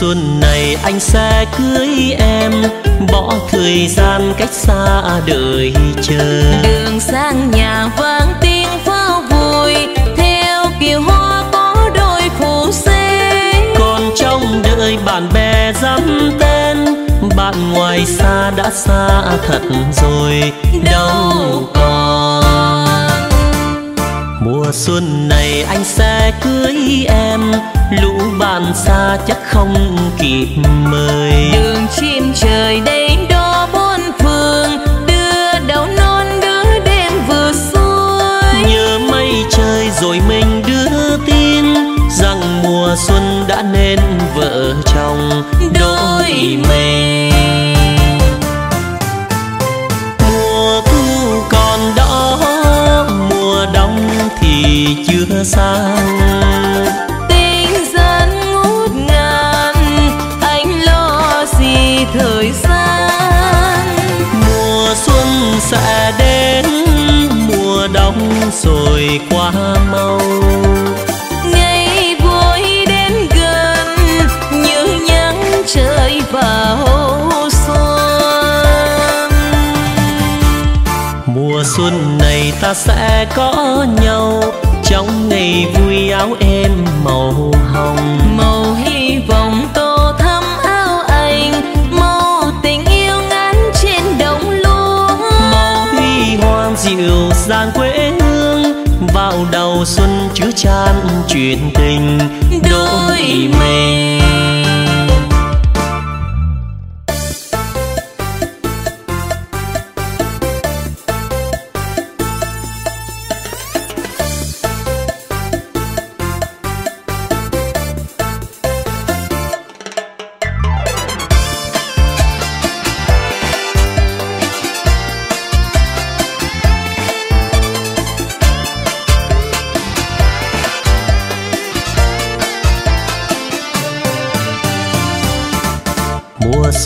xuân này anh sẽ cưới em bỏ thời gian cách xa đợi chờ. Đường sang nhà vang tiếng pháo vui theo kiều hoa có đôi phù xê còn trong đợi bạn bè dám tên bạn ngoài xa đã xa thật rồi đâu còn mùa xuân này anh sẽ cưới em. Lũ bạn xa chắc không kịp mời. Đường chim trời đến đó bốn phương đưa đầu non đưa đêm vừa xuôi. Nhớ mây trời rồi mình đưa tin rằng mùa xuân đã nên vợ chồng. Đôi mình sang tình dân ngút ngàn anh lo gì thời gian? Mùa xuân sẽ đến mùa đông rồi qua mau. Ngày vui đến gần như nhắn trời vào xuân. Mùa xuân này ta sẽ có nhau trong ngày vui áo em màu hồng. Màu hy vọng tô thắm áo anh màu tình yêu ngắn trên đồng lúa màu huy hoàng dịu dàng quê hương vào đầu xuân chứa chan chuyện tình đôi mình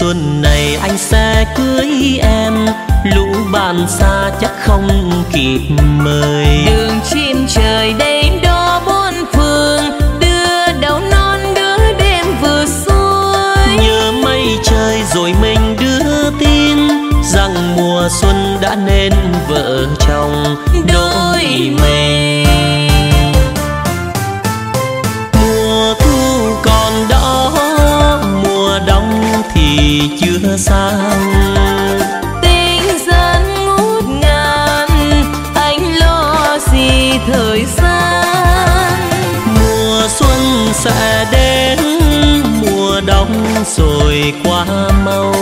xuân này anh sẽ cưới em. Lũ bạn xa chắc không kịp mời. Đường chim trời đến đó bốn phương đưa đầu non đưa đêm vừa xuôi. Nhớ mây trời rồi mình đưa tin rằng mùa xuân đã nên vợ chồng. Đôi mình chưa sang tình dân ngút ngàn anh lo gì thời gian? Mùa xuân sẽ đến mùa đông rồi qua mau.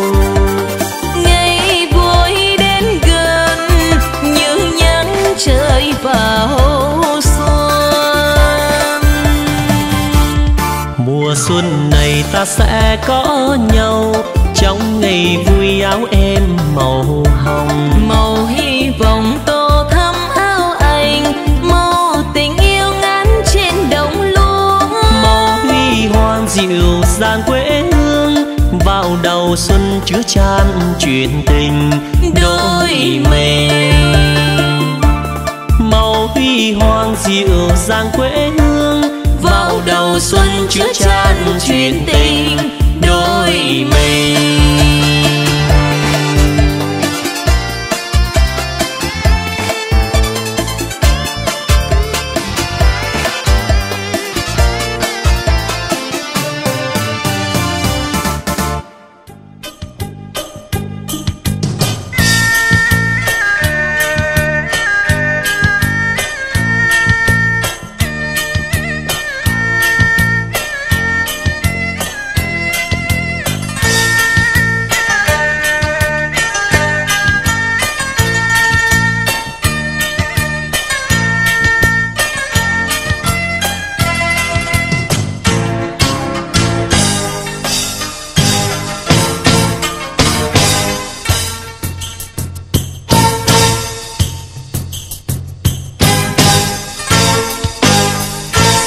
Ngày vui đến gần như nhắn trời vào mùa xuân này ta sẽ có nhau ngày vui áo em màu hồng. Màu hy vọng tô thắm áo anh màu tình yêu ngắn trên đồng lúa. Màu huy hoàng dịu dàng quê hương vào đầu xuân chứa chan chuyện tình đôi mình màu huy hoàng dịu dàng quê hương vào đầu xuân chứa chan chuyện tình đôi mình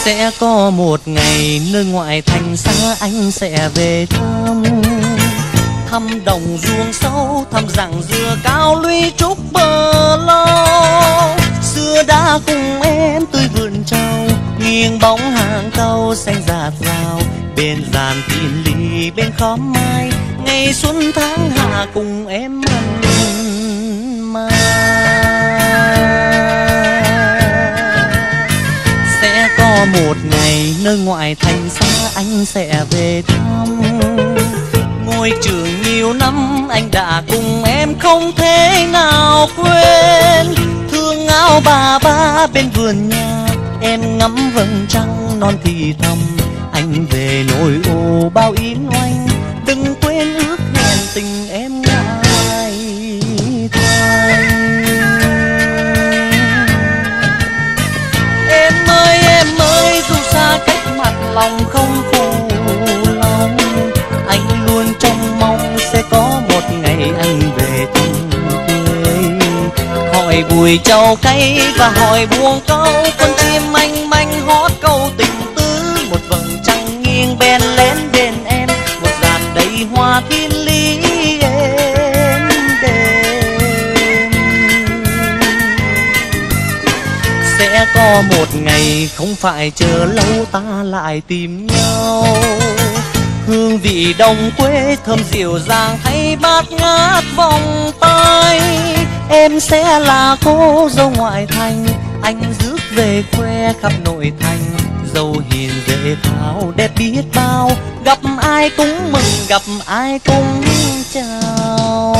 sẽ có một ngày nơi ngoại thành xa anh sẽ về thăm. Thăm đồng ruộng sâu, thăm rằng dừa cao lũy trúc bờ lâu xưa đã cùng em tươi vườn trâu nghiêng bóng hàng câu xanh rạt rào bên giàn tin lì, bên khóm mai, ngày xuân tháng hạ cùng em mặn mai có một ngày nơi ngoại thành xa anh sẽ về thăm. Ngôi trường nhiều năm anh đã cùng em không thể nào quên. Thương áo bà ba bên vườn nhà, em ngắm vầng trăng non thì thầm. Anh về nỗi ô bao yến oanh, đừng quên ước hẹn tình em. Hỏi bùi châu cay và hỏi buông câu, con chim manh manh hót câu tình tứ. Một vầng trăng nghiêng bên lén bên em, một dàn đầy hoa thiên lý em đêm sẽ có một ngày không phải chờ lâu, ta lại tìm nhau hương vị đồng quê thơm dịu dàng thay bát ngát vòng tay. Em sẽ là cô dâu ngoại thành, anh rước về quê khắp nội thành. Dâu hiền dễ tháo, đẹp biết bao, gặp ai cũng mừng, gặp ai cũng chào.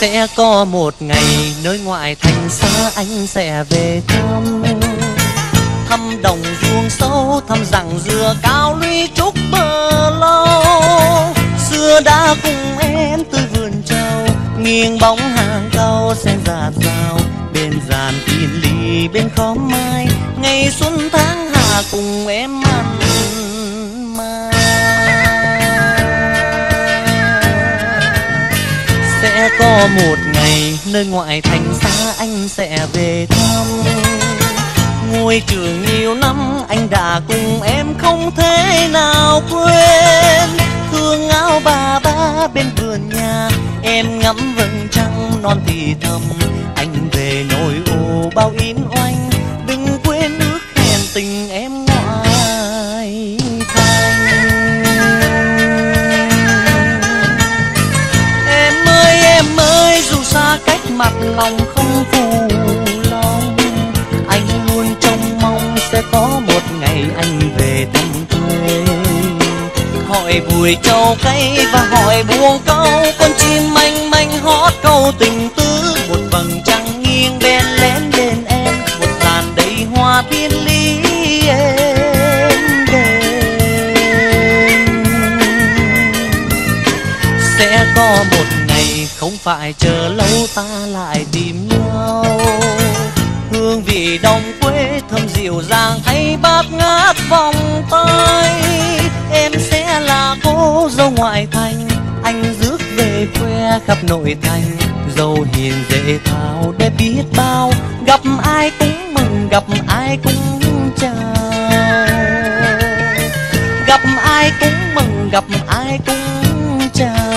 Sẽ có một ngày nơi ngoại thành xa anh sẽ về thăm. Thăm đồng ruộng sâu, thăm rằng dừa cao lũy trúc bờ lâu. Xưa đã cùng em tới vườn trầu, nghiêng bóng hàng cau sen dạt dào bên giàn tiền ly bên khóm mai, ngày xuân tháng hạ cùng em ăn. Có một ngày nơi ngoại thành xa anh sẽ về thăm. Ngôi trường nhiều năm anh đã cùng em không thể nào quên. Thương áo bà ba bên vườn nhà, em ngắm vầng trăng non thì thầm. Anh về nỗi ô bao in oanh ngày anh về thăm quê. Hỏi bùi châu cây và hỏi buông câu, con chim manh manh hót câu tình tứ. Một vầng trăng nghiêng bên lén bên em, một làn đầy hoa thiên lý em đêm sẽ có một ngày không phải chờ lâu, ta lại tìm nhau. Hương vị đồng quê dịu dàng thay bát ngát vòng tay. Em sẽ là cô dâu ngoại thành, anh rước về quê khắp nội thành. Dâu hiền dễ thao để biết bao, gặp ai cũng mừng, gặp ai cũng chào gặp ai cũng mừng, gặp ai cũng chào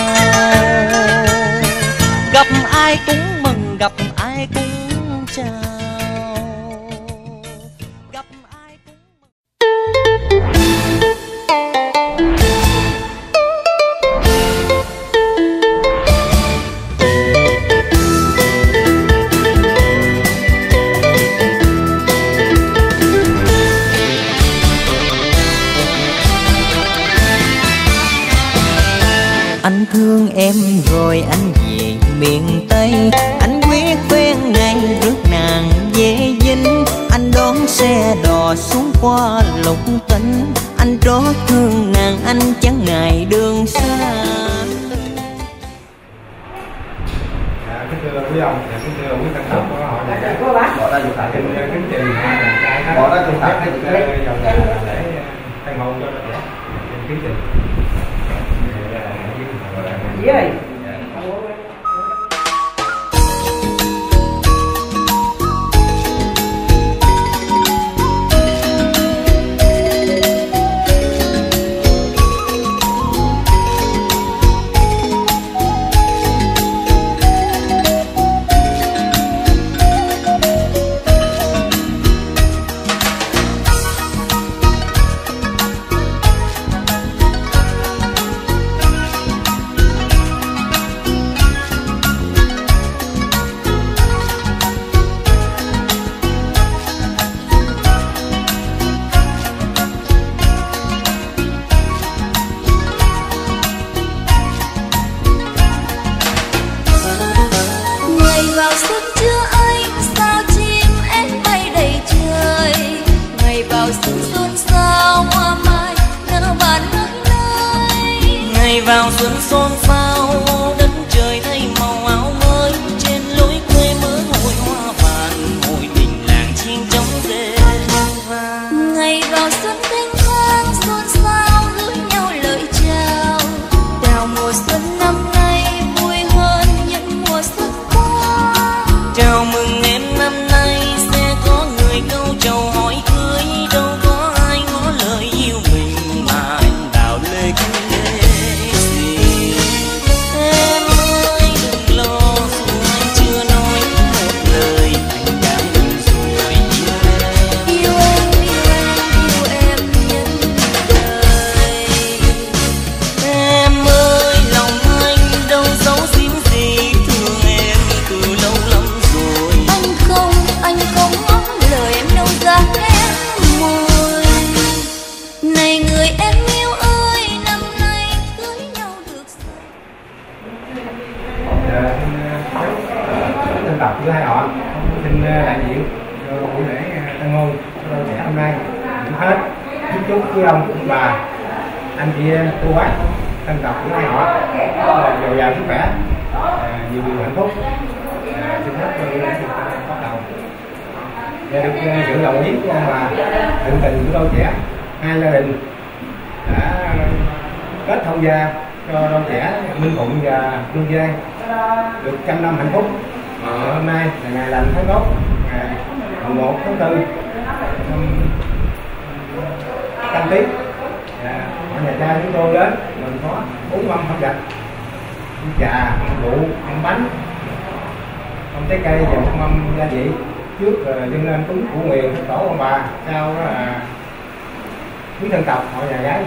sau đó là quý thân tộc họ nhà gái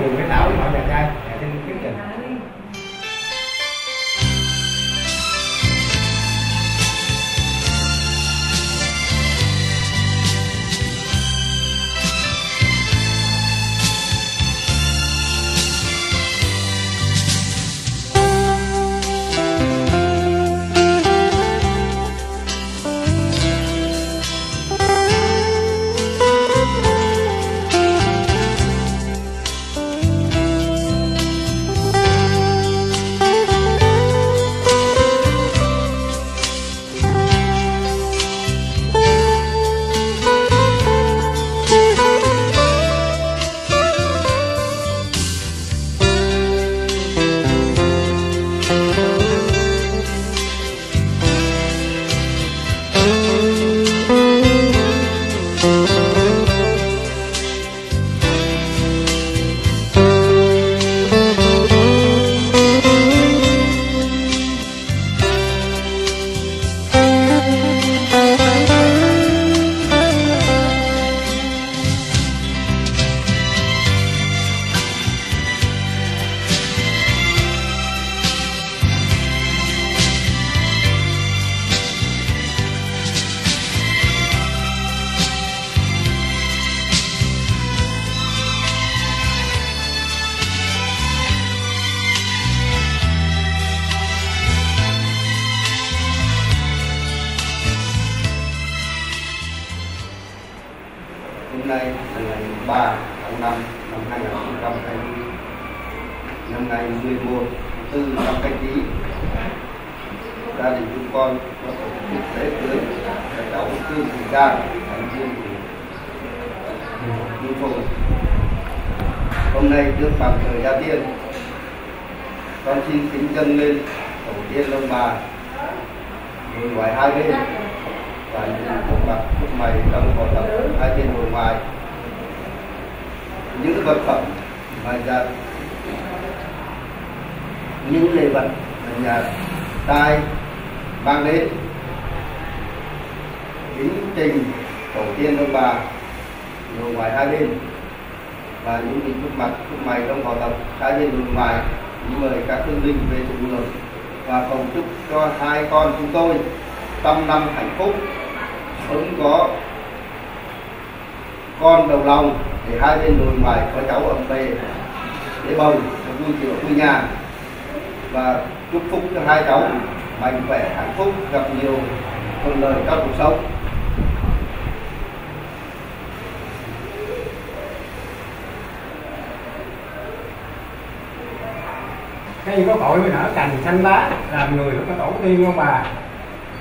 xanh lá làm người của tổ tiên ông bà.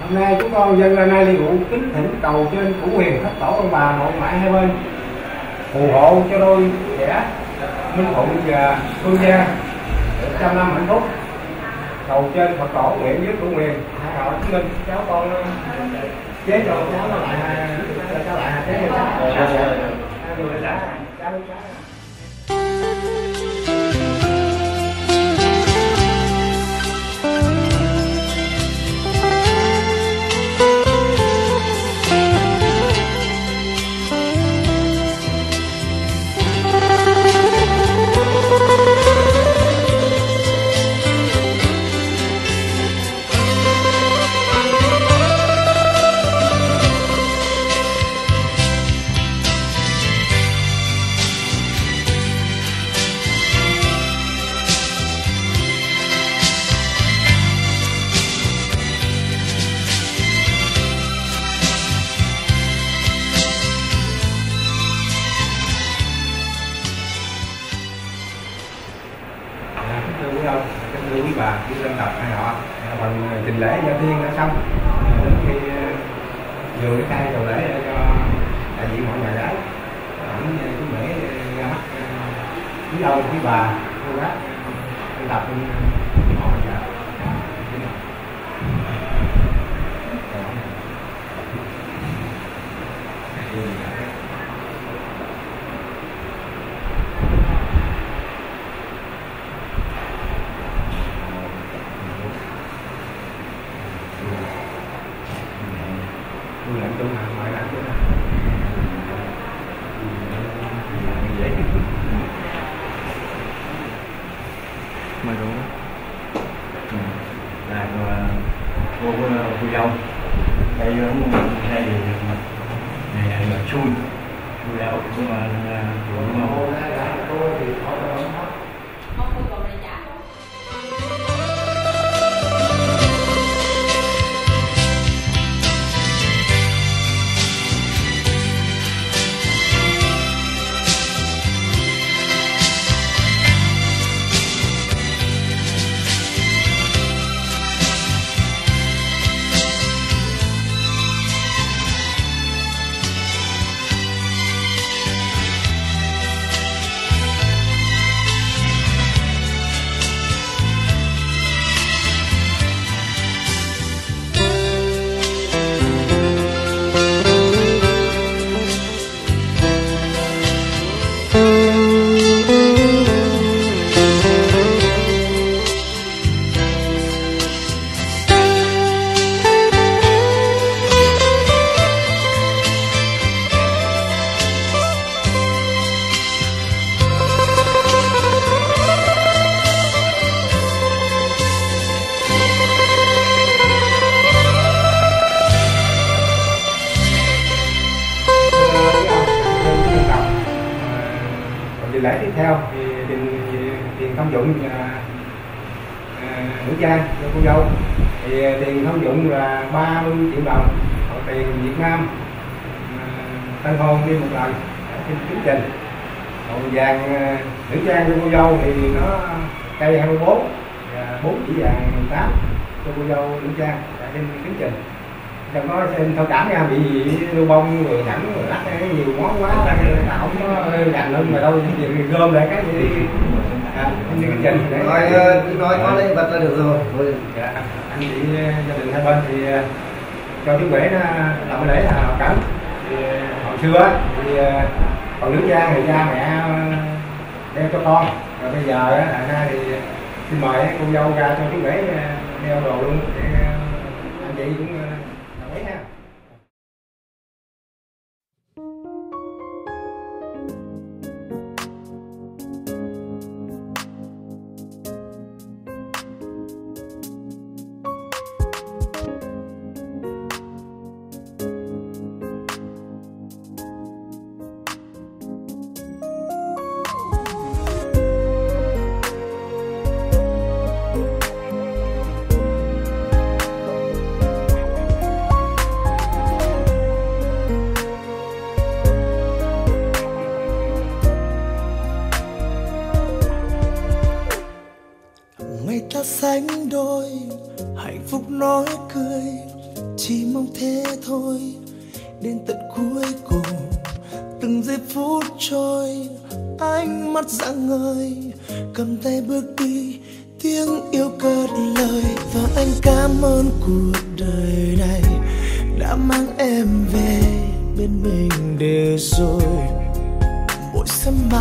Hôm nay chúng con dân lên nay đi ngụ kính thỉnh cầu trên phủ huyền thất tổ ông bà nội ngoại hai bên. Phù hộ cho đôi trẻ minh phụng và phương gia trăm năm hạnh phúc. Cầu trên phật tổ nguyện với phủ huyền hai họ chứng minh cháu con ờ, chế độ cháu lại ờ, cháu lại ờ, chế độ. Dạ, dạ. Cháu. Dâu thì nó cây 24 và 4 chỉ vàng 8 cho cô dâu nữ trang ở trên chương trình trong đó xin thông cảm nha bị lưu bông rồi nhẫn rồi lắc cái nhiều món quá ta không có gành lên mà đâu chỉ gom lại cái gì. À, đi trình để nói cứ nói có lấy vật là được rồi. Thôi dạ, anh chị gia đình hai bên thì ờ, cho chú quể nó làm cái lễ là học cảnh thì ờ, hồi xưa thì ờ, còn nữ trang thì cha mẹ đeo cho con rồi bây giờ á, đại nay thì xin mời cô dâu ra cho chú rể ờ, đeo đồ luôn. Để ờ, anh chị cũng ờ,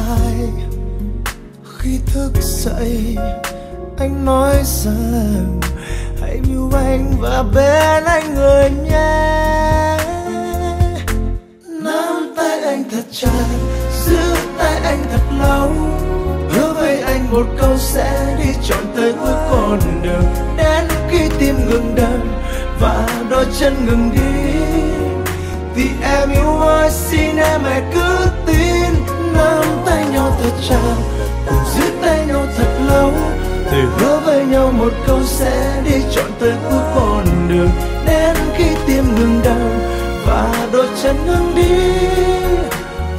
ai khi thức dậy, anh nói rằng hãy yêu anh và bên anh người nhé. Nắm tay anh thật chặt, giữ tay anh thật lâu. Hứa với anh một câu sẽ đi trọn tới cuối con đường. Đến khi tim ngừng đập và đôi chân ngừng đi, thì em yêu ơi, xin em hãy cứ nắm tay nhau thật chặt, cùng giữ tay nhau thật lâu. Thề hứa với nhau một câu sẽ đi trọn tới cuối con đường. Đến khi tim ngừng đau và đôi chân ngừng đi,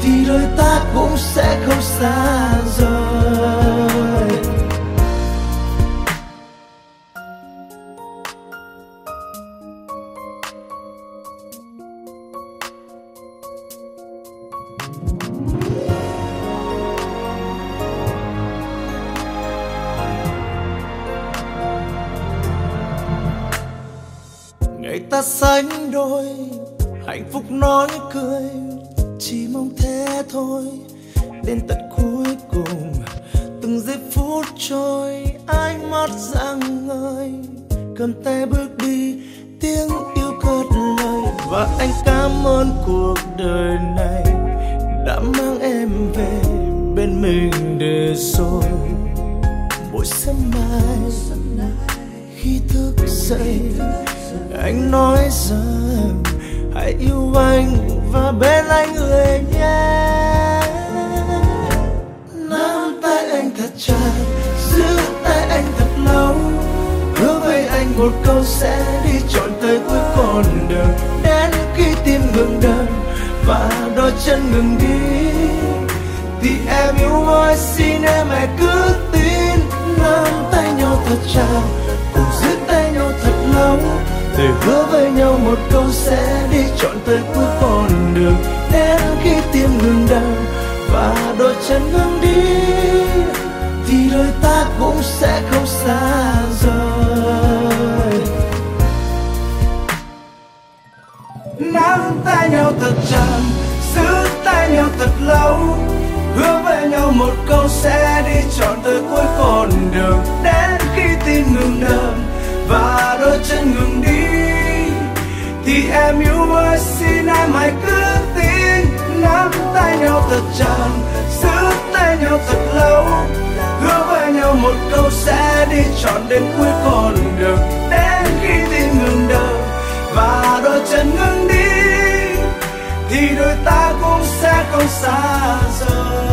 thì đôi ta cũng sẽ không xa rời. Sánh đôi, hạnh phúc nói cười, chỉ mong thế thôi. Đến tận cuối cùng, từng giây phút trôi, ánh mắt rạng ngời, cầm tay bước đi, tiếng yêu cất lời. Và anh cảm ơn cuộc đời này, đã mang em về bên mình để rồi. Mỗi sớm mai, khi thức dậy anh nói rằng hãy yêu anh và bên anh người nhé. Nắm tay anh thật chặt, giữ tay anh thật lâu. Hứa với anh một câu sẽ đi trọn tới cuối con đường. Đến khi tim ngừng đập và đôi chân ngừng đi, thì em yêu ơi xin em hãy cứ tin. Nắm tay nhau thật chặt, cùng giữ tay nhau thật lâu để hứa với nhau một câu sẽ đi chọn tới cuối con đường. Đến khi tim ngừng đập và đôi chân ngừng đi, thì đôi ta cũng sẽ không xa rời. Nắm tay nhau thật chặt, giữ tay nhau thật lâu. Hứa với nhau một câu sẽ đi chọn tới cuối con đường. Đến khi tim ngừng đập và đôi chân ngừng đi, thì em yêu ơi, xin em hãy cứ tin, nắm tay nhau thật chặt, giữ tay nhau thật lâu, hứa với nhau một câu sẽ đi trọn đến cuối con đường. Đến khi tim ngừng đập và đôi chân ngừng đi, thì đôi ta cũng sẽ không xa rời.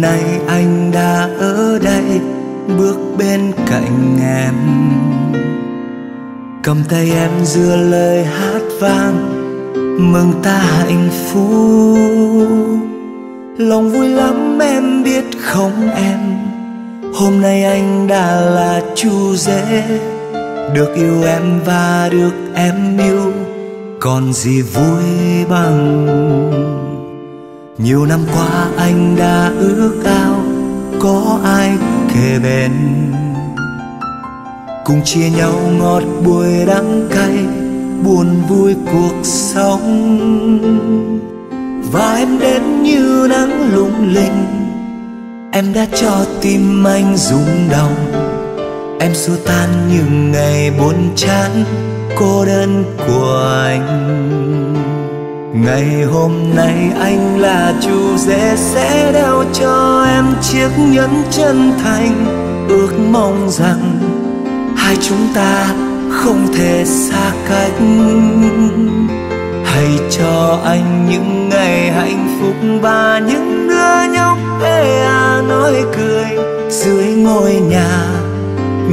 Nay anh đã ở đây, bước bên cạnh em. Cầm tay em giữa lời hát vang, mừng ta hạnh phúc. Lòng vui lắm em biết không em, hôm nay anh đã là chú rể. Được yêu em và được em yêu, còn gì vui bằng nhiều năm qua anh đã ước ao có ai kề bên. Cùng chia nhau ngọt bùi đắng cay, buồn vui cuộc sống. Và em đến như nắng lung linh, em đã cho tim anh rung động. Em xua tan những ngày buồn chán, cô đơn của anh ngày hôm nay anh là chú rể sẽ đeo cho em chiếc nhẫn chân thành. Ước mong rằng hai chúng ta không thể xa cách. Hãy cho anh những ngày hạnh phúc và những đứa nhóc ê à nói cười dưới ngôi nhà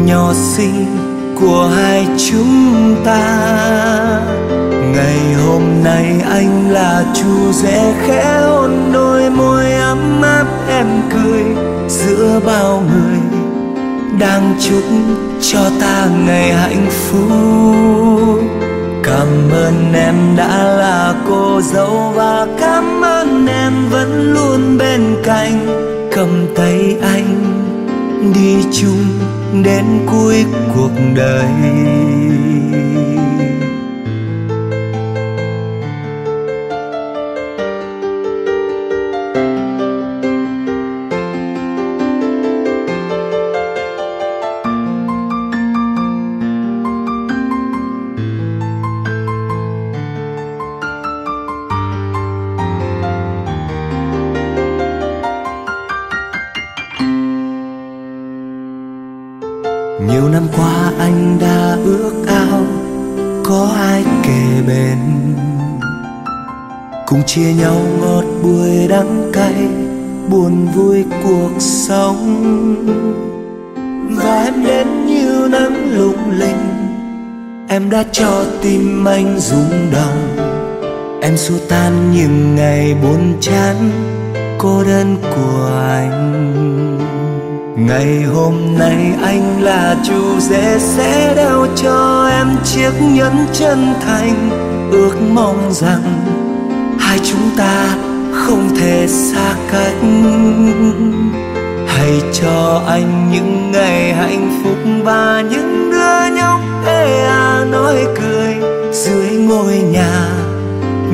nhỏ xinh của hai chúng ta ngày hôm nay anh là chú rể khẽ hôn đôi môi ấm áp em cười giữa bao người đang chúc cho ta ngày hạnh phúc. Cảm ơn em đã là cô dâu và cảm ơn em vẫn luôn bên cạnh. Cầm tay anh đi chung đến cuối cuộc đời. Chia nhau ngọt bùi đắng cay, buồn vui cuộc sống. Và em đến như nắng lung linh, em đã cho tim anh rung động. Em xua tan những ngày buồn chán, cô đơn của anh. Ngày hôm nay anh là chủ rể sẽ đeo cho em chiếc nhẫn chân thành, ước mong rằng hai chúng ta không thể xa cách. Hãy cho anh những ngày hạnh phúc và những đứa nhóc ê à nói cười dưới ngôi nhà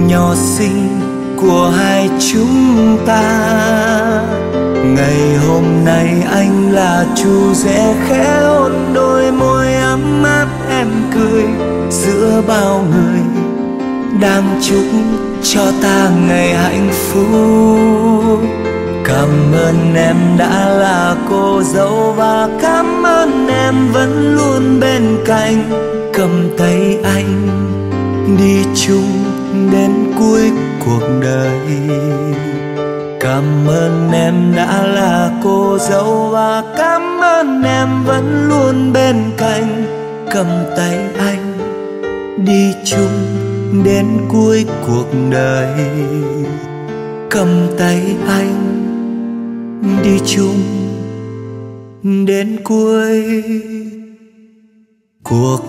nhỏ xinh của hai chúng ta. Ngày hôm nay anh là chú rể khẽ hôn đôi môi ấm áp em cười giữa bao người đang chúc cho ta ngày hạnh phúc. Cảm ơn em đã là cô dâu và cảm ơn em vẫn luôn bên cạnh. Cầm tay anh, đi chung đến cuối cuộc đời. Cảm ơn em đã là cô dâu và cảm ơn em vẫn luôn bên cạnh. Cầm tay anh, đi chung đến cuối cuộc đời. Cầm tay anh đi chung đến cuối cuộc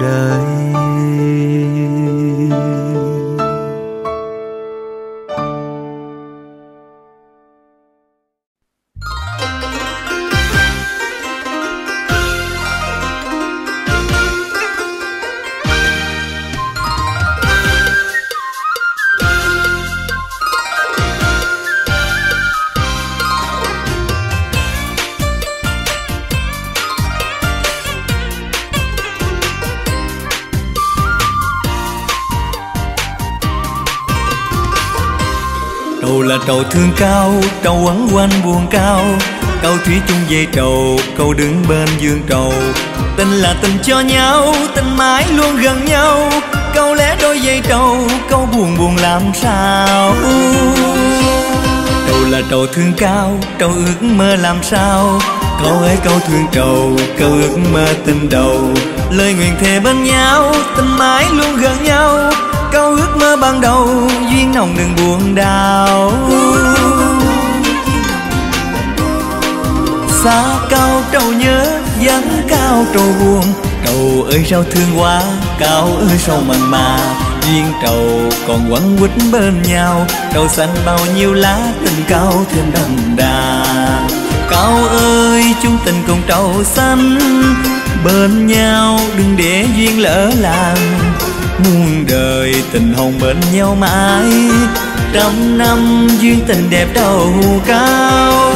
đời. Là trầu thương cao, trầu quấn quanh buồn cao. Câu thủy chung về trầu, câu đứng bên dương trầu. Tình là tình cho nhau, tình mãi luôn gần nhau. Câu lẽ đôi dây trầu, câu buồn buồn làm sao? Trầu là trầu thương cao, trầu ước mơ làm sao? Câu ấy câu thương trầu, câu ước mơ tình đầu. Lời nguyện thề bên nhau, tình mãi luôn gần nhau câu ước mơ ban đầu, duyên nồng đừng buồn đau. Xa cao trầu nhớ vắng cao trầu buồn. Cầu ơi sao thương quá, cao ơi sao mặn mà. Duyên trầu còn quấn quýt bên nhau. Trầu xanh bao nhiêu lá tình cao thêm đậm đà. Cao ơi chung tình cùng trầu xanh. Bên nhau đừng để duyên lỡ làng muôn đời tình hồng bên nhau mãi. Trăm năm duyên tình đẹp đầu cao.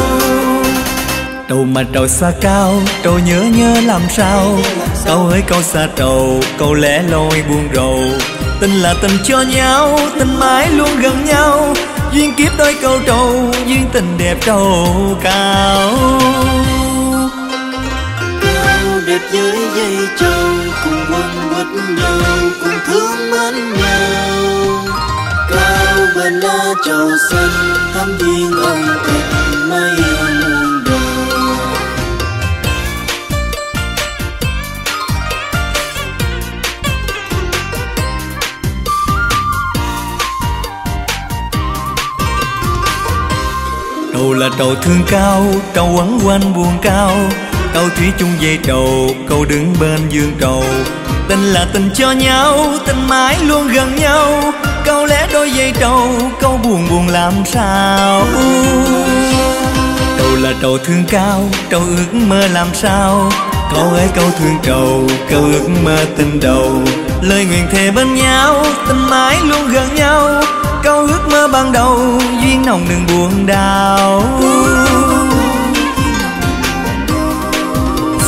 Trầu mà trầu xa cao, trầu nhớ nhớ làm sao? Câu ơi câu xa trầu, câu lẽ loi buồn rầu. Tình là tình cho nhau, tình mãi luôn gần nhau. Duyên kiếp đôi câu trầu, duyên tình đẹp trầu cao biệt với dây trâu cùng quấn quýt nhau, cùng thương mến nhau. Cao bên lá trầu xanh, thắm viên ông tình mây muôn đời Trầu là trầu thương cao, trầu quấn quanh buồn cao. Câu thủy chung về trầu, câu đứng bên dương trầu Tình là tình cho nhau, tình mãi luôn gần nhau. Câu lẽ đôi dây trầu, câu buồn buồn làm sao? Trầu là trầu thương cao, trầu ước mơ làm sao? Câu ấy câu thương trầu, câu ước mơ tình đầu. Lời nguyện thề bên nhau, tình mãi luôn gần nhau. Câu ước mơ ban đầu, duyên nồng đừng buồn đau.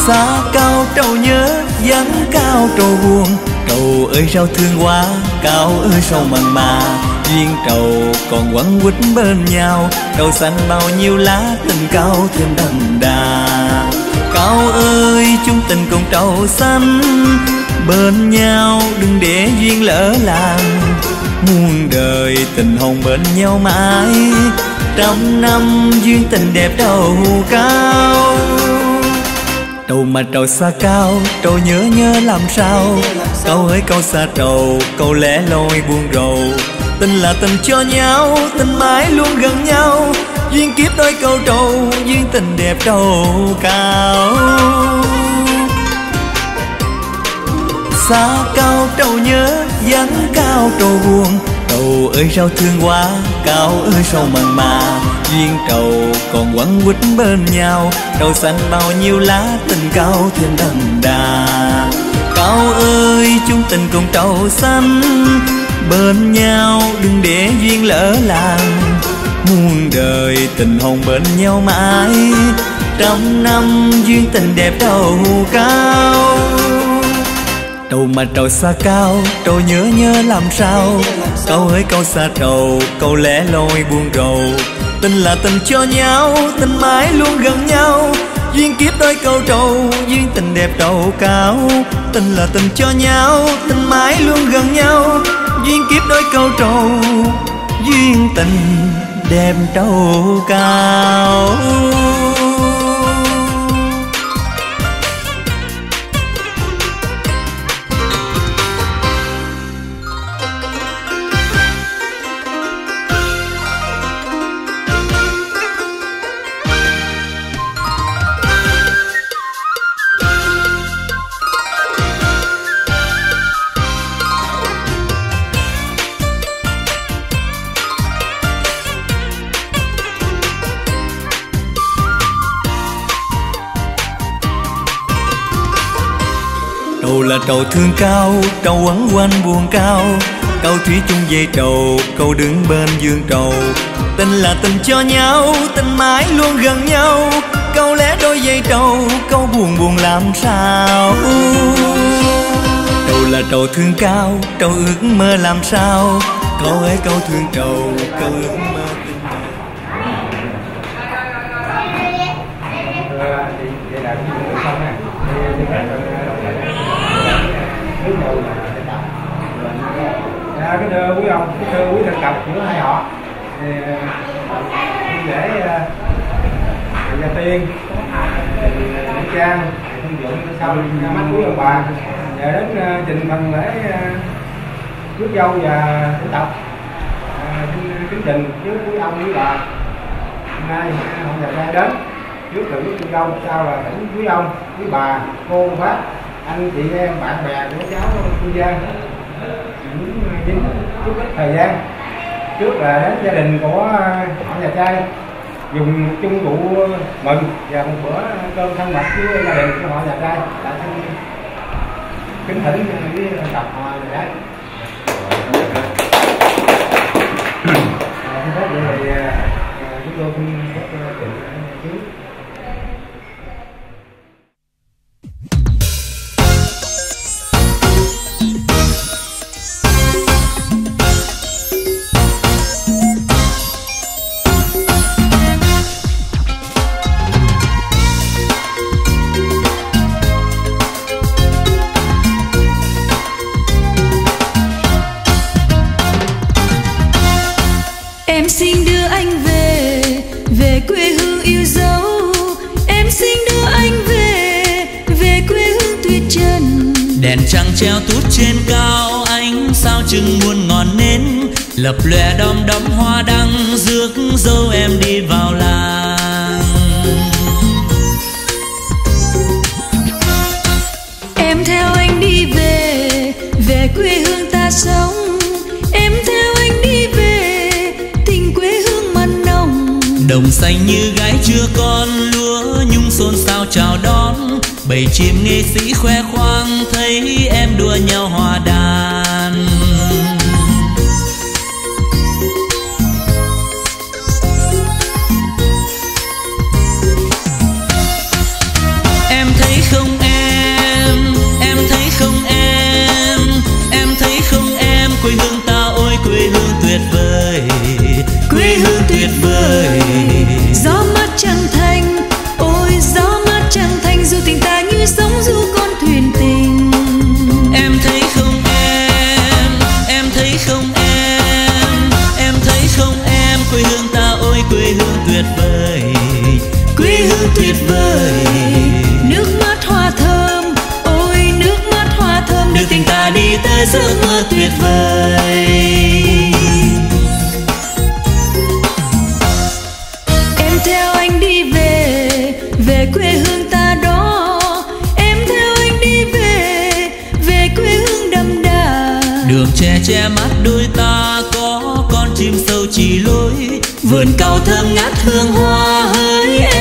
Xa cao trầu nhớ, dáng cao trầu buồn. Trầu ơi sao thương quá, cao ơi sao mặn mà. Duyên trầu còn quấn quýt bên nhau. Trầu xanh bao nhiêu lá tình cao thêm đậm đà. Cao ơi chung tình cùng trầu xanh. Bên nhau đừng để duyên lỡ làng. Muôn đời tình hồng bên nhau mãi. Trăm năm duyên tình đẹp đầu cao. Trầu mà trầu xa cao, trầu nhớ nhớ làm sao? Câu ơi câu xa trầu, câu lẽ loi buông rầu. Tình là tình cho nhau, tình mãi luôn gần nhau. Duyên kiếp đôi câu trầu, duyên tình đẹp trầu cao. Xa cao trầu nhớ, vắng cao trầu buồn. Trầu ơi sao thương quá, cao ơi sao mặn mà duyên cầu còn quấn quýt bên nhau. Đầu xanh bao nhiêu lá tình cao thêm đậm đà. Cao ơi chung tình cùng trầu xanh. Bên nhau đừng để duyên lỡ làng. Muôn đời tình hồng bên nhau mãi. Trăm năm duyên tình đẹp đầu cao. Trầu mà trầu xa cao, trầu nhớ nhớ làm sao? Câu ơi câu xa trầu, câu lẽ loi buông rầu. Tình là tình cho nhau, tình mãi luôn gần nhau. Duyên kiếp đôi câu trầu, duyên tình đẹp đầu cao. Tình là tình cho nhau, tình mãi luôn gần nhau. Duyên kiếp đôi câu trầu, duyên tình đẹp đầu cao. Trầu thương cao, trầu quấn quanh buồn cao. Câu thủy chung dây trầu, câu đứng bên dương trầu. Tình là tình cho nhau, tình mãi luôn gần nhau. Câu lẽ đôi dây trầu, câu buồn buồn làm sao? Trầu là trầu thương cao, trầu ước mơ làm sao? Câu ấy câu thương trầu, câu ước mơ tình vậy là cái chuyện xong nè thì thì cái đầu là cái đầu dạ cái thưa quý ông cái thưa quý thân cặp giữa hai họ thì để gia tiên Nguyễn trang thương Dũng sau ra mắt quý ông bà. Và đến ờ, trình phần lễ ờ, rước dâu và thủ tập ờ, kính trình trước quý ông quý bà. Hôm nay ông nhà trai đến trước là quý dâu sau là tỉnh quý ông, quý bà, cô bác, anh chị em, bạn bè của cháu, cô Giang. Những dính chút ít thời gian. Trước là đến gia đình của họ nhà trai dùng chung rượu mừng và một bữa cơm thân mật với gia đình của họ nhà trai tại xin kính thỉnh với tập họ nhà trai xin phép vậy thì chúng tôi xin Em xin đưa anh về về quê hương yêu dấu. Em xin đưa anh về về quê hương tuyệt trần. Đèn trăng treo tút trên cao ánh sao chừng muôn ngọn nến. Lập lòe đom đóm hoa đăng rước dâu em đi vào làng. Em theo anh đi về về quê hương ta sống xanh như gái chưa con lúa nhung xôn xao chào đón. Bầy chim nghệ sĩ khoe khoang thấy em đua nhau hòa đàn quê hương tuyệt vời. Gió mát trăng thanh ôi gió mát trăng thanh dù tình ta như sóng du con thuyền tình. Em thấy không em em thấy không em em thấy không em quê hương ta ôi quê hương tuyệt vời. Quê hương tuyệt vời. Nước mắt hoa thơm ôi nước mắt hoa thơm đưa tình ta đi tới giấc mơ tuyệt vời. vườn cao thơm ngát hương hoa hỡi em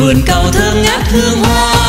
vườn cao thơm ngát hương hoa.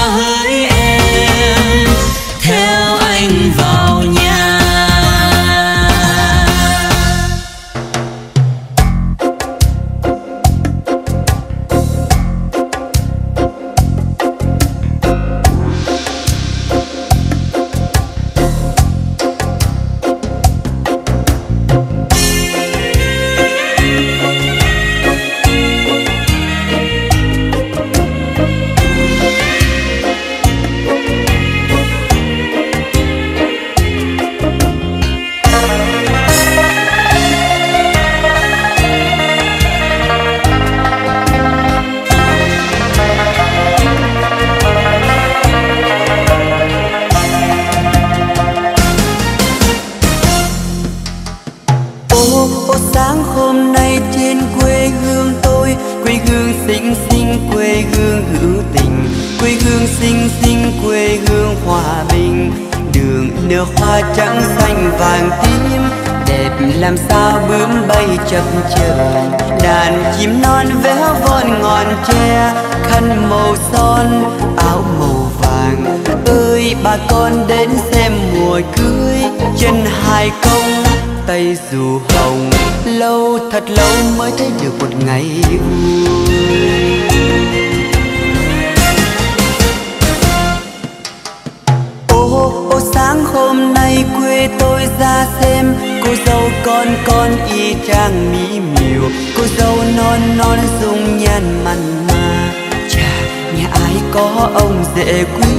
trang mỹ miều, cô dâu non non dung nhan mặn mà. Chà, nhà ai có ông dễ quý?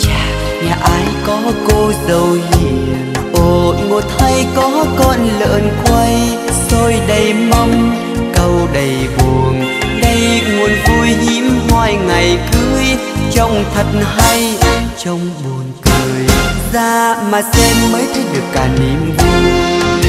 Chà, nhà ai có cô dâu hiền? Ôi, một thay có con lợn quay sôi đầy mong câu đầy buồn. Đây nguồn vui hiếm hoài ngày cưới, trông thật hay, trông buồn cười. Ra mà xem mới thấy được cả niềm vui.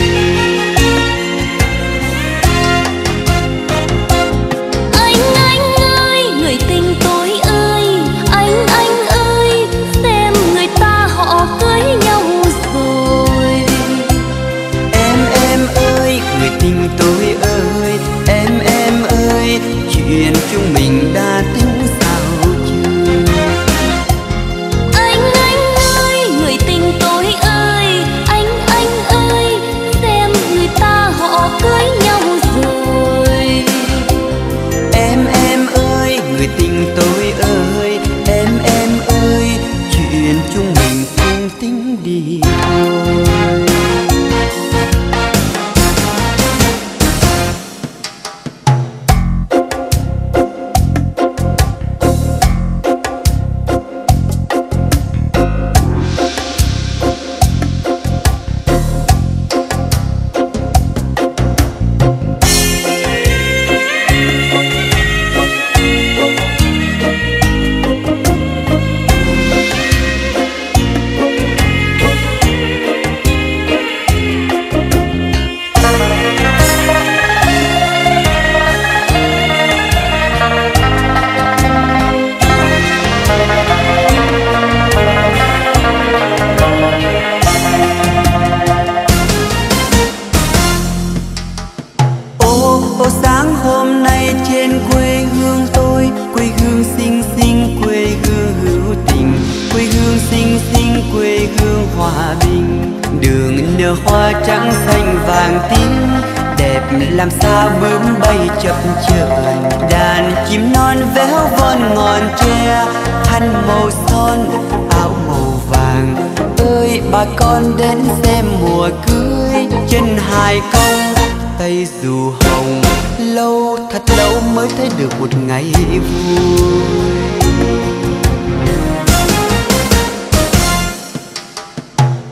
Hai công tay dù hồng, lâu thật lâu mới thấy được một ngày vui.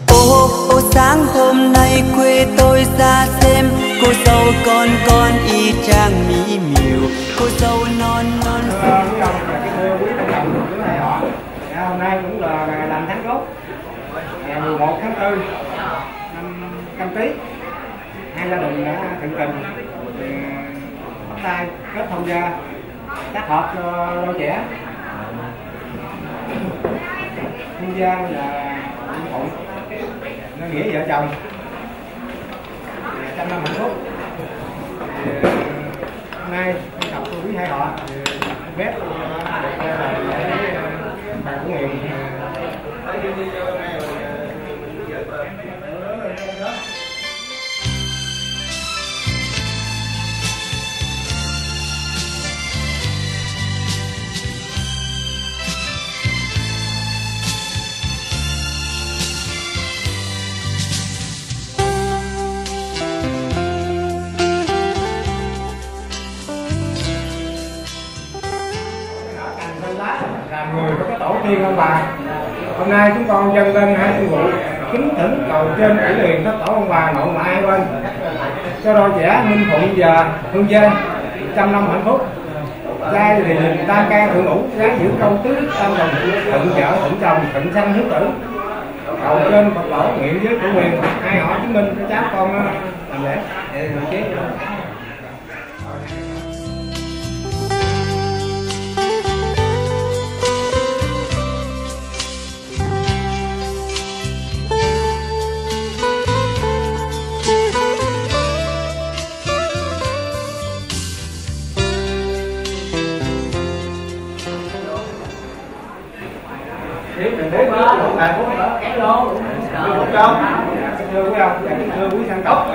Ô ô, sáng hôm nay quê tôi ra xem, cô dâu con con y chang mỹ miều. Cô dâu non non hôm nay cũng là ngày làm tháng tốt ngày 11 tháng 4 năm canh tí hai gia đình đã thịnh tình bắt tay kết thông gia tác hợp cho đôi trẻ hôn gia là hội nó nghĩa vợ chồng trăm năm hạnh phúc hôm nay gặp quý hai họ bếp được bàn của nguyện tổ tiên ông bà hôm nay chúng con dâng lên hai sư vụ, kính thỉnh cầu trên ủy quyền các tổ ông bà nội ngoại hai bên. Cho đôi trẻ minh phụng và hương giang, trăm năm hạnh phúc. Trai thì tam can thượng ngũ gái giữ công tứ đức tam đồng thuận vợ thuận chồng thuận sanh hiếu tử. Cầu trên phật tổ nguyện với chủ quyền hai họ chứng minh cho cháu con làm lễ. Để chế thưa quý ông thưa quý sang tộc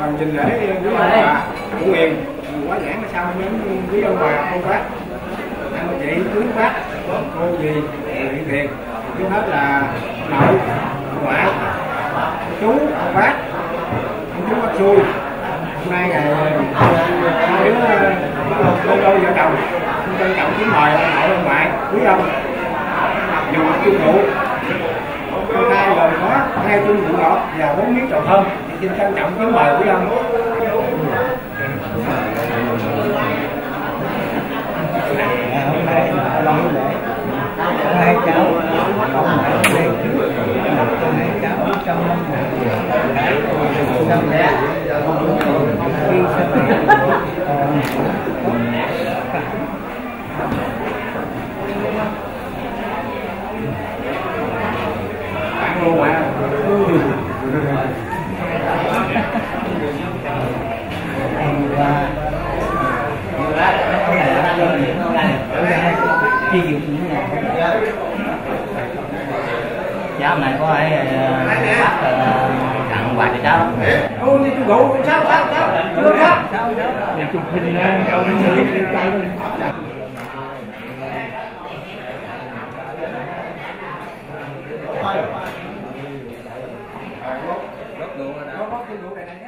làm trình lễ quý ông bà của nguyện quá giảng là sao đến quý ông bà không phát anh chị quý phát cô gì hiện tiền trước hết là nội ngoại chú ông phát ông chú bắt xui. Hôm nay ngày hai đứa đôi đôi vợ chồng. Xin trân trọng kính mời ông nội ông ngoại. Quý ông dùng chung rượu hôm nay lời có hai chung rượu ngọt và bốn miếng trầu thơm thì xin trân trọng kính mời quý ông. Hôm nay long lễ hai cháu ông ngoại đây hai cháu trong năm cái năm lễ khi bạn luôn mà chi dụng như nào cháu này có ai bác tặng quà cho cháu đi chung rượu sao sao sao chưa sao chụp hình gelogen, ein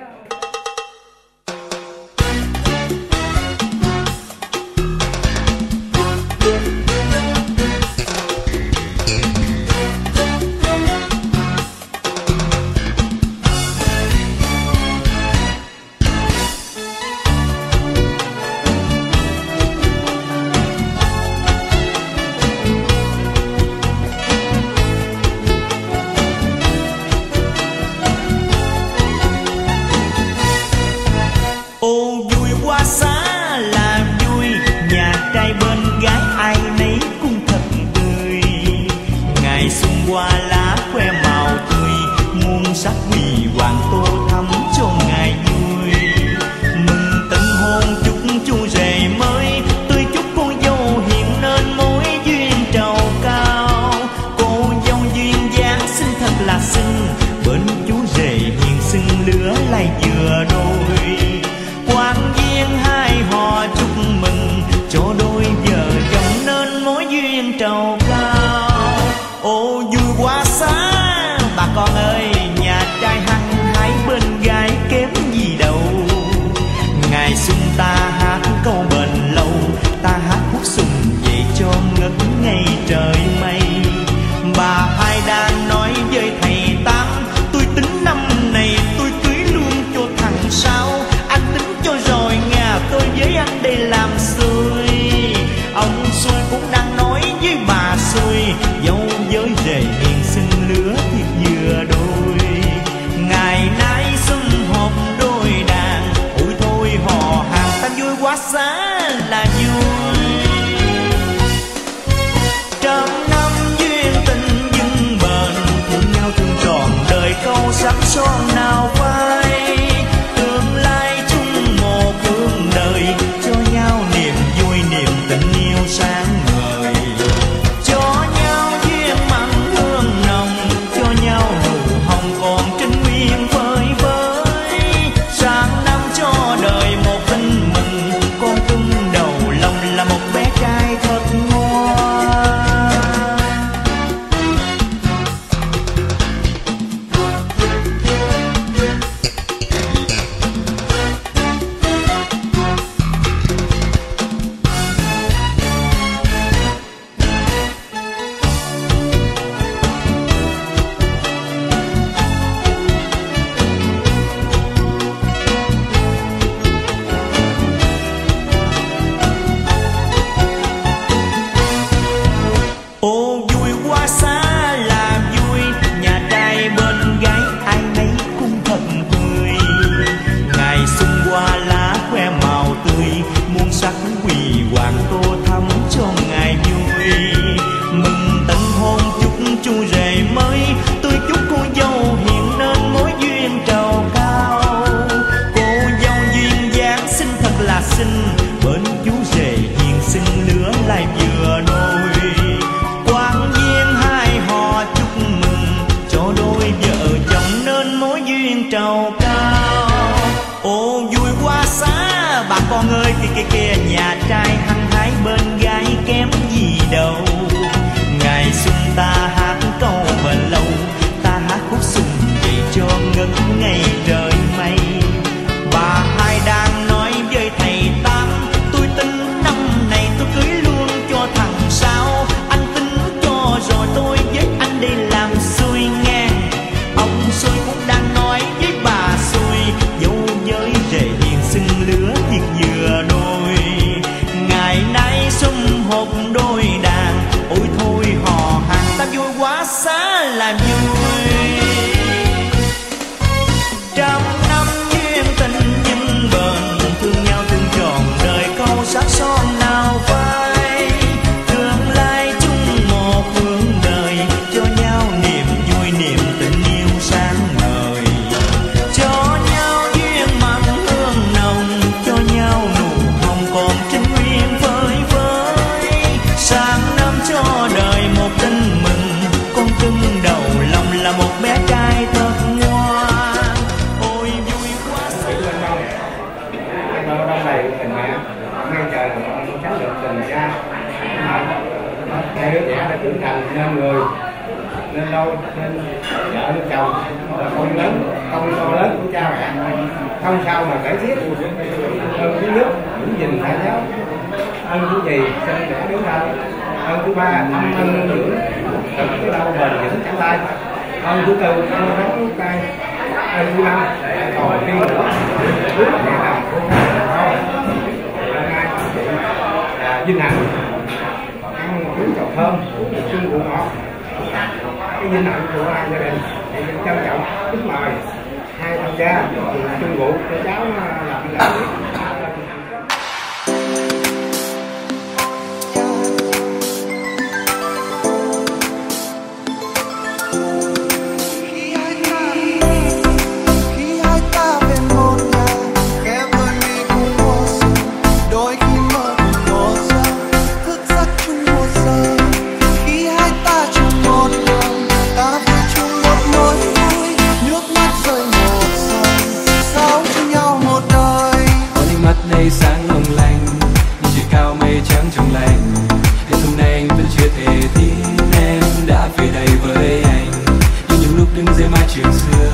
đứng dưới mái trường xưa.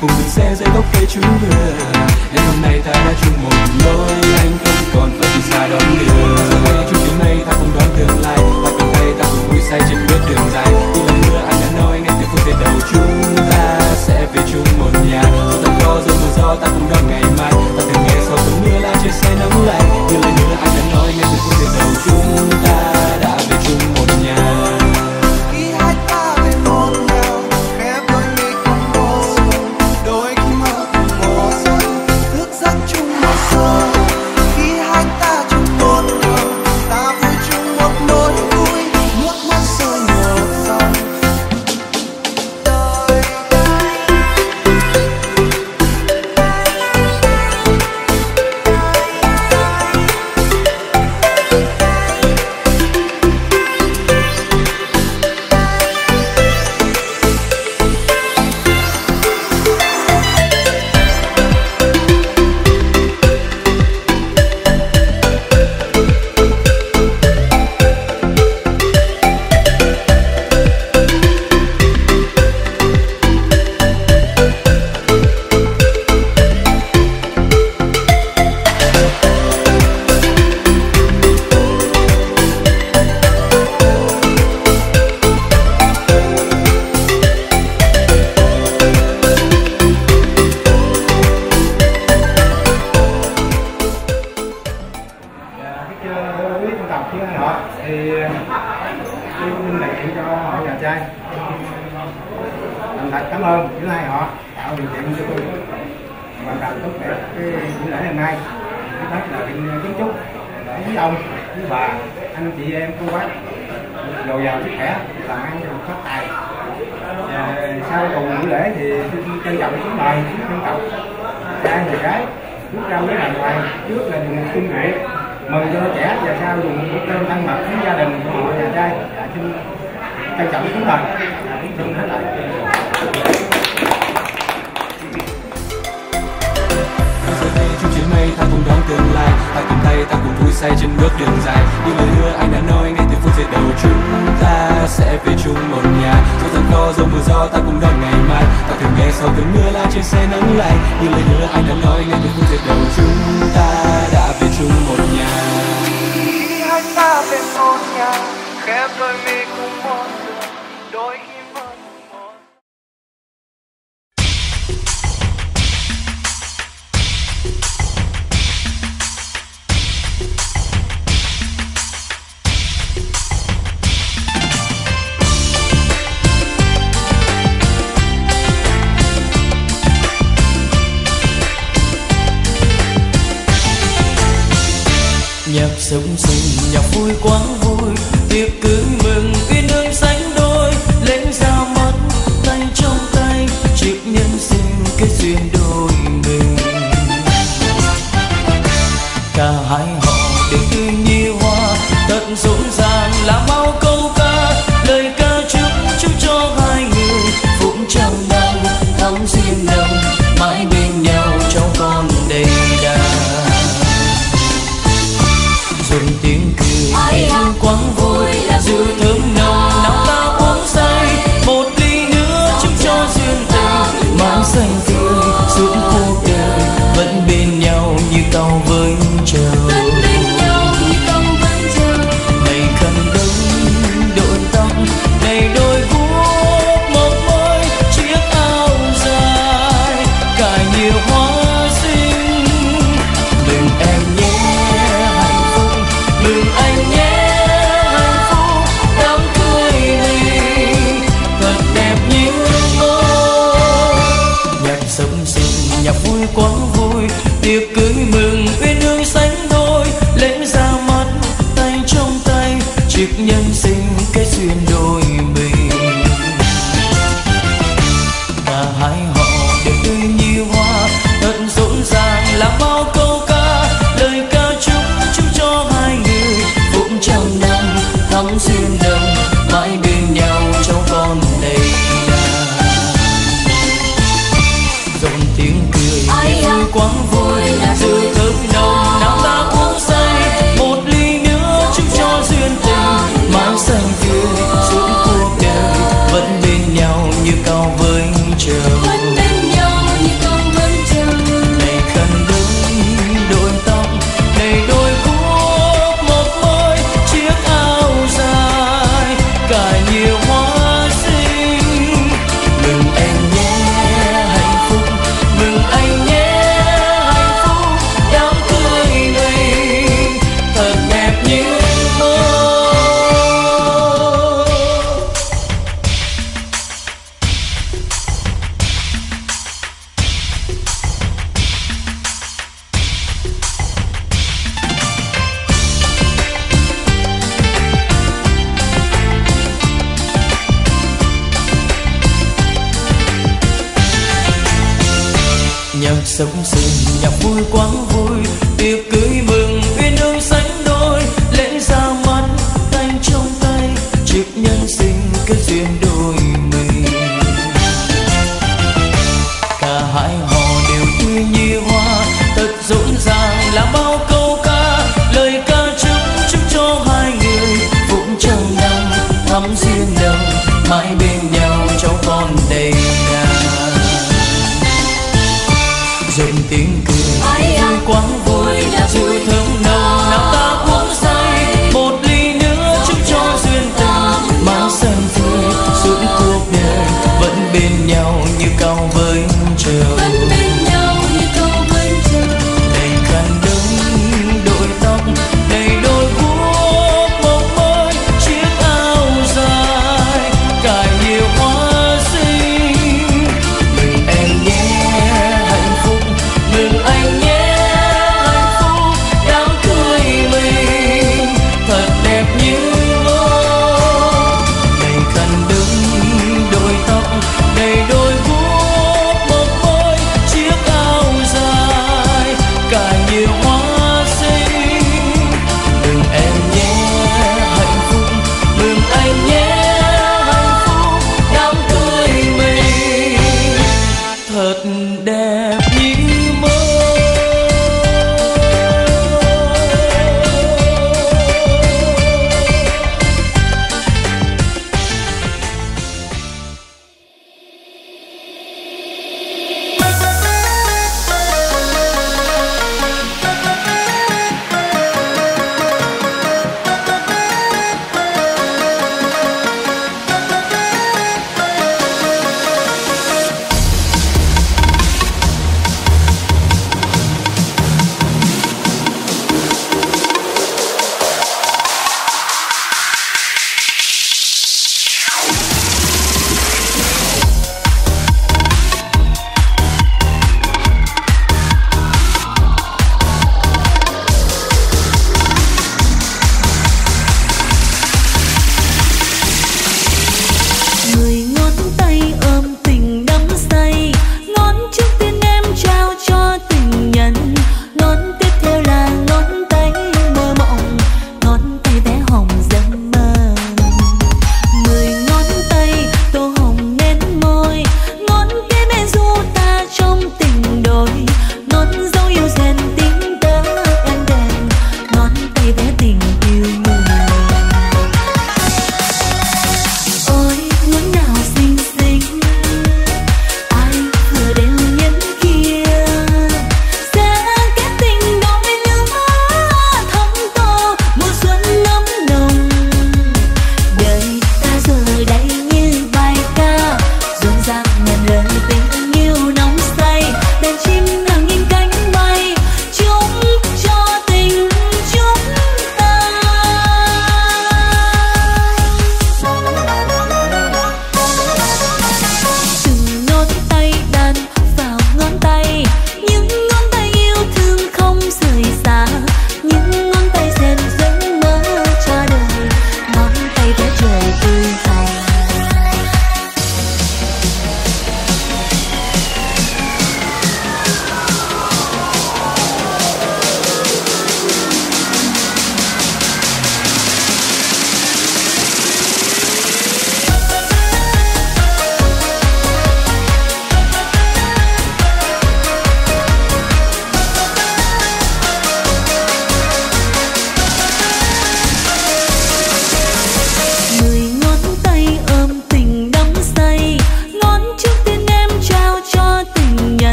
Cùng dừng xe dưới gốc cây chú vừa ngày hôm nay ta đã chung một lối, anh không còn phải đi xa đón đường giờ chung đến nay ta cùng đón tương lai. Và cùng tay ta cùng vui say trên bước đường dài. Khi lần mưa anh đã nói, ngay từ phút giây đầu chúng ta sẽ về chung một nhà. Dù ta có dù mưa gió, ta cùng đón ngày mai. Ta từng ngày sau cơn mưa là chia sẻ nắng lại như lần nữa anh đã nói, ngay từ phút giây đầu chúng ta no dẫu mưa gió, ta cũng đợi ngày mai. Ta thường nghe sau cơn mưa là trên xe nắng lạnh nhưng lời hứa anh đã nói ngay từ phút giây đầu chúng ta đã về chung một nhà. Khi anh ta về một nhà, khép đôi mi sống sinh nhà vui quá.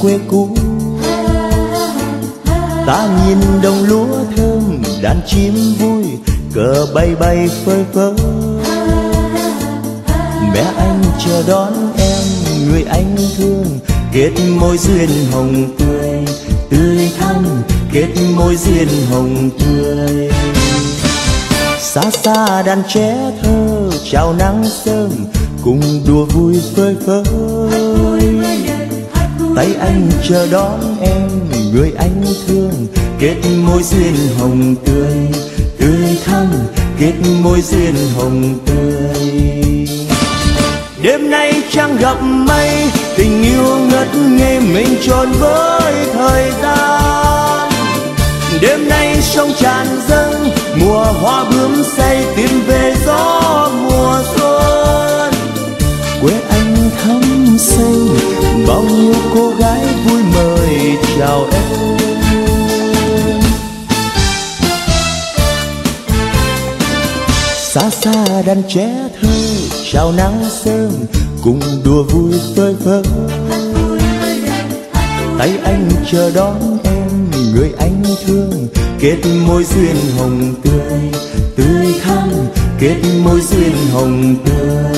Quê cũ. Ta nhìn đồng lúa thơm, đàn chim vui, cờ bay bay phơi phới. Mẹ anh chờ đón em, người anh thương, kết môi duyên hồng tươi. Tươi thắm, kết môi duyên hồng tươi. Xa xa đàn trẻ thơ, chào nắng sớm, cùng đùa vui phơi phới tay anh chờ đón em, người anh thương. Kết môi duyên hồng tươi tươi thắm. Kết môi duyên hồng tươi. Đêm nay trăng gặp mây, tình yêu ngất ngây mình tròn với thời gian. Đêm nay sông tràn dâng, mùa hoa bướm say tìm về gió mùa xuân. Quê anh thắm xanh bao nhiêu cô gái vui mời chào em. Xa xa đàn trẻ thơ, chào nắng sớm, cùng đùa vui phơi phới tay anh chờ đón em, người anh thương, kết môi duyên hồng tươi. Tươi thắm kết môi duyên hồng tươi.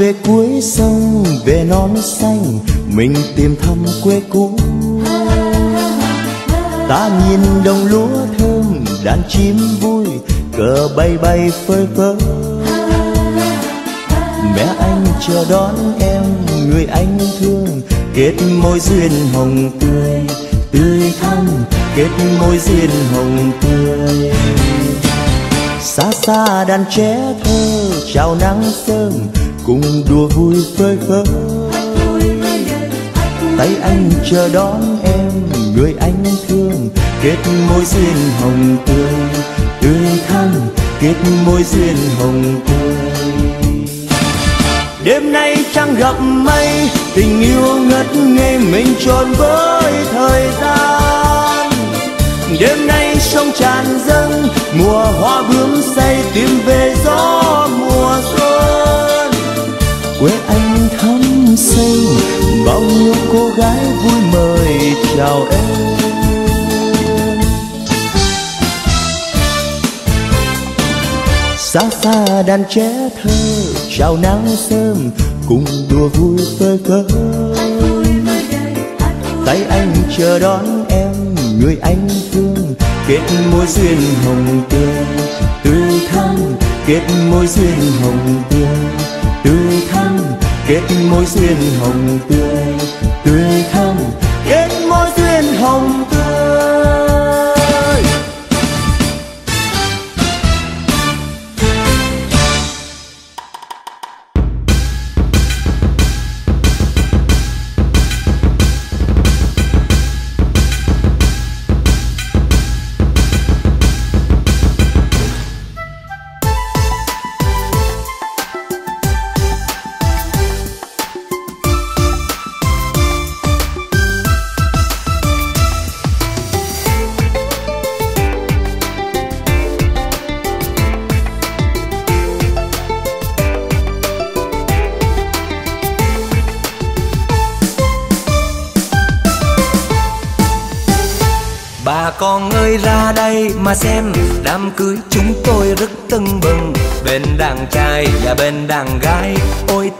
Về cuối sông, về non xanh, mình tìm thăm quê cũ. Ta nhìn đồng lúa thơm, đàn chim vui, cờ bay bay phơi phới. Mẹ anh chờ đón em, người anh thương, kết môi duyên hồng tươi tươi thắm, kết môi duyên hồng tươi. Xa xa đàn trẻ thơ, chào nắng sớm cùng đùa vui phơi phới. Tay anh chờ đón em, người anh thương. Kết môi duyên hồng tươi tươi thắm. Kết môi duyên hồng tươi. Đêm nay trăng gặp mây, tình yêu ngất ngây mình tròn với thời gian. Đêm nay sông tràn dâng, mùa hoa bướm say tìm về gió quê anh thắm xanh. Bao nhiêu cô gái vui mời chào em. Xa xa đàn trẻ thơ, chào nắng sớm, cùng đùa vui phơi phới. Tay anh chờ đón em, người anh thương, kết môi duyên hồng tươi. Tươi thắm, kết môi duyên hồng tươi kết môi duyên hồng tươi tươi.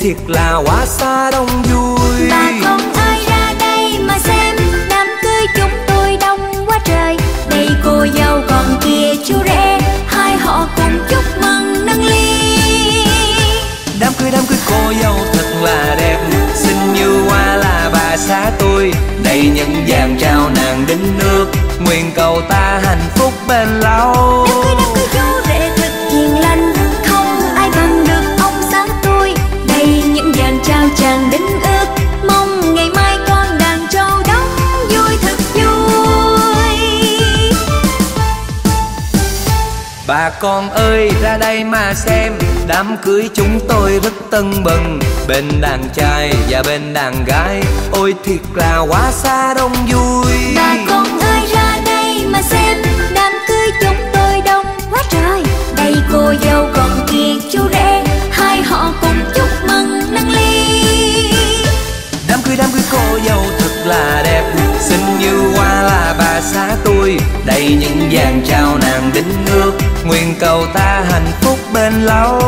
Thiệt là Bà con ơi ra đây mà xem. Đám cưới chúng tôi rất tân bừng. Bên đàn trai và bên đàn gái. Ôi thiệt là quá xa đông vui. Bà con ơi ra đây mà xem. Đám cưới chúng tôi đông quá trời. Đây cô dâu còn kia chú rể. Hai họ cùng chúc mừng nâng ly. Đám cưới đám cưới cô dâu thật là đẹp. Xinh như bà xã tôi. Đầy những vàng trao nàng đính nước Nguyện cầu ta hạnh phúc bên lâu.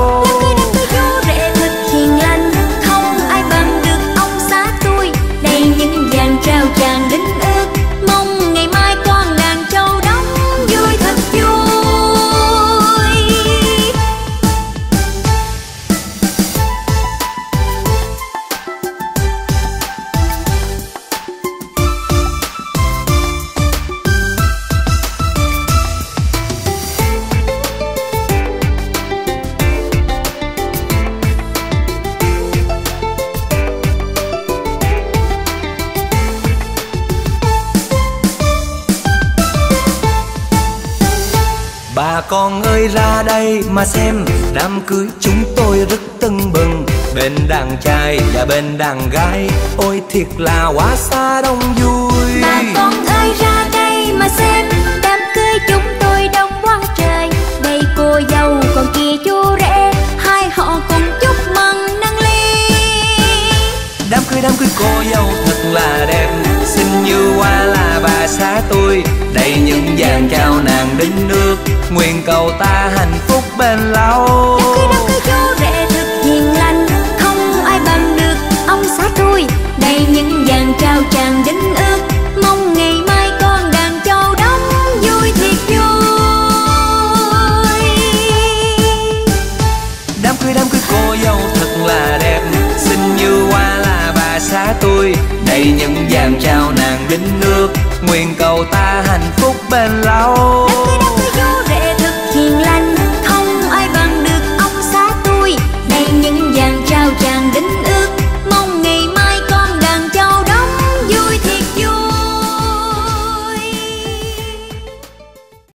Đây mà xem. Đám cưới chúng tôi rất tưng bừng. Bên đàn trai và bên đàn gái. Ôi thiệt là quá xa đông vui. Bà con ơi ra đây mà xem. Đám cưới chúng tôi đông quá trời. Đây cô dâu còn kia chú rể. Hai họ cùng chúc mừng nâng ly. Đám cưới đám cưới cô dâu thật là đẹp. Xinh như hoa là bà xã tôi. Đây những vàng trao nàng đính nước Nguyện cầu ta hạnh phúc bên lâu. Đám cưới chú rể thật hiền lành Không ai bằng được ông xã tôi. Đây những vàng trao chàng đính ước Mong ngày mai con đàn châu đóng Vui thiệt vui. Đám cưới đám cưới cô dâu thật là đẹp Xinh như hoa là bà xã tôi đây những vàng trao nàng đính nước Nguyện cầu ta hạnh phúc bên lâu.